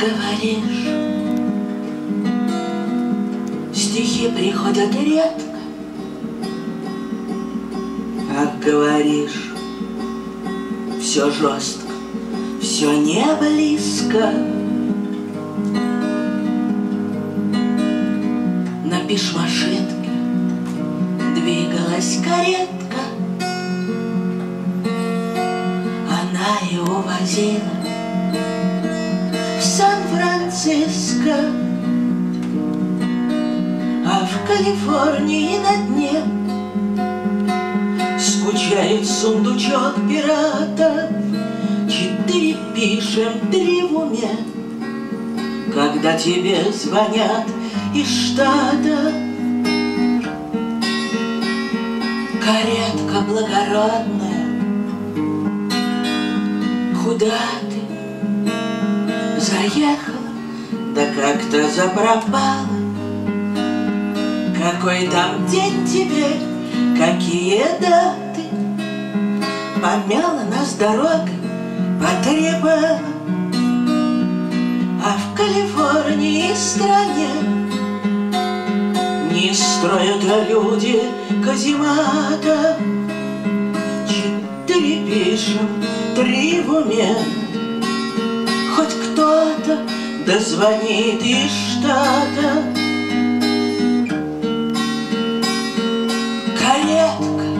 говоришь, стихи приходят редко, как говоришь, все жестко, все не близко. На пешмашинке двигалась каретка, Она его возила. в Сан-Франциско, А в Калифорнии на дне Скучает сундучок пирата. Четыре пишем, три в уме Когда тебе звонят из штата. Каретка благородная Куда ты заехала, да как-то запропала Какой там день теперь, какие даты? Помяла нас дорога, потребовала. А в Калифорнии стране Не строят люди каземата. Четыре пишем, три в уме. Хоть кто-то дозвонит из штата. Каретка.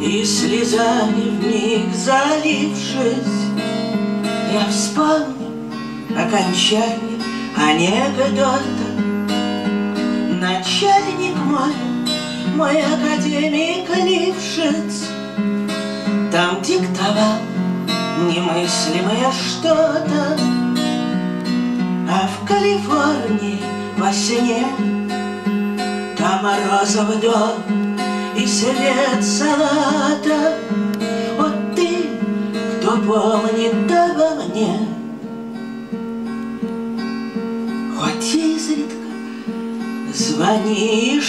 И слезами вмиг залившись Я вспомню окончание анекдота. Начальник мой, мой академик Лившиц Там диктовал немыслимое что-то. А в Калифорнии во сне Там морозов дом и свет салата. Вот ты, кто помнит обо мне. Хоть изредка звони из